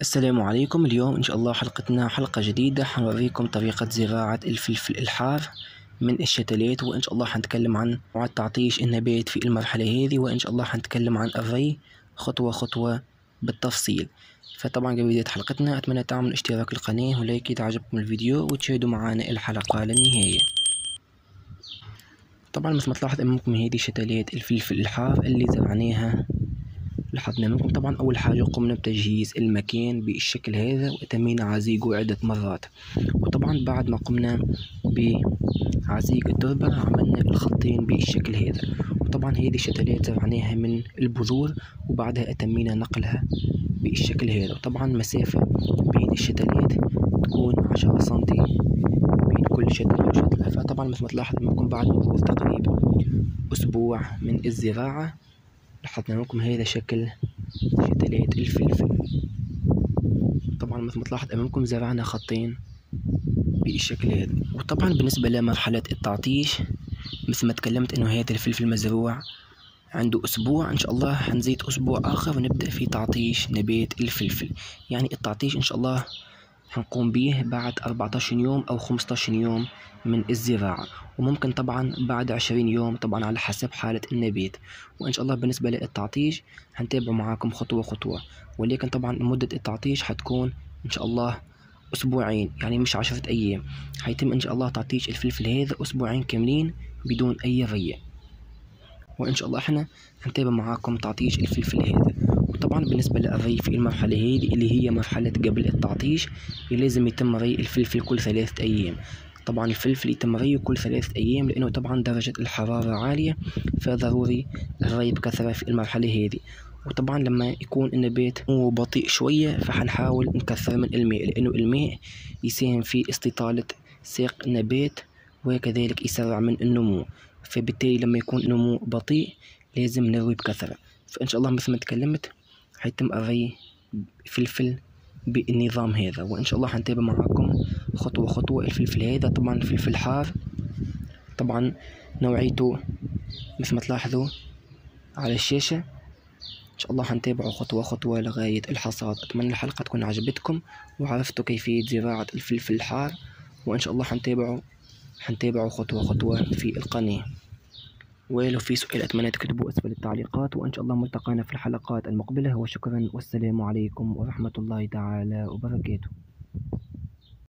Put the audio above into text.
السلام عليكم. اليوم إن شاء الله حلقتنا حلقة جديدة. حنوريكم طريقة زراعة الفلفل الحار من الشتلات وإن شاء الله حنتكلم عن موعد تعطيش النبات في المرحلة هذه وإن شاء الله حنتكلم عن الري خطوة خطوة بالتفصيل. فطبعا قبل بداية حلقتنا أتمنى تعملوا اشتراك القناة ولايك إذا عجبكم الفيديو وتشاهدوا معنا الحلقة للنهاية. طبعا مثل ما تلاحظ أمامكم هذه شتلات الفلفل الحار اللي زرعناها لاحظنا منكم طبعا أول حاجة قمنا بتجهيز المكان بالشكل هذا وتمينا عزيقه عدة مرات. وطبعا بعد ما قمنا بعزيق التربة عملنا الخطين بالشكل هذا. وطبعا هذه الشتلات زرعناها من البذور وبعدها أتمينا نقلها بالشكل هذا. وطبعا مسافة بين الشتلات تكون عشرة سنتي بين كل شتلة. وشتلة فطبعا مثل ما تلاحظ منكم بعد مرور تقريبا أسبوع من الزراعة لاحظنا لكم هذا شكل شتلات الفلفل. طبعا مثل ما تلاحظ أمامكم زرعنا خطين بالشكل هذا. وطبعا بالنسبة لمرحلة التعطيش مثل ما تكلمت إنه هذا الفلفل مزروع عنده أسبوع. إن شاء الله حنزيد أسبوع آخر ونبدأ في تعطيش نبات الفلفل. يعني التعطيش إن شاء الله حنقوم به بعد 14 يوم أو 15 يوم من الزراعة. وممكن طبعا بعد 20 يوم طبعا على حسب حالة النبات. وإن شاء الله بالنسبة للتعطيش حنتابع معاكم خطوة خطوة. ولكن طبعا مدة التعطيش حتكون إن شاء الله أسبوعين يعني مش عشرة أيام. حيتم إن شاء الله تعطيش الفلفل هذا أسبوعين كاملين بدون أي رية وإن شاء الله إحنا حنتابع معاكم تعطيش الفلفل هذا. وطبعا بالنسبة للري في المرحلة هذه اللي هي مرحلة قبل التعطيش لازم يتم ري الفلفل كل ثلاثة أيام. طبعا الفلفل يتم ريه كل ثلاثة أيام لأنه طبعا درجة الحرارة عالية فضروري الري بكثرة في المرحلة هذه وطبعا لما يكون النبات بطيء شوية فحنحاول نكثر من الماء لأنه الماء يساهم في استطالة ساق النبات وكذلك يسرع من النمو. فبالتالي لما يكون النمو بطيء لازم نروي بكثرة. فإن شاء الله مثل ما تكلمت حيتم الري فلفل بالنظام هذا وإن شاء الله حنتابع معاكم خطوة خطوة الفلفل هذا. طبعا فلفل حار طبعا نوعيته مثل ما تلاحظوا على الشاشة. إن شاء الله حنتابعه خطوة خطوة لغاية الحصاد. أتمنى الحلقة تكون عجبتكم وعرفتوا كيفية زراعة الفلفل الحار وإن شاء الله حنتابعه حنتابعه خطوة خطوة في القناة. ولو في سؤال أتمنى تكتبوا أسفل التعليقات وإن شاء الله ملتقانا في الحلقات المقبلة. وشكرا والسلام عليكم ورحمة الله تعالى وبركاته.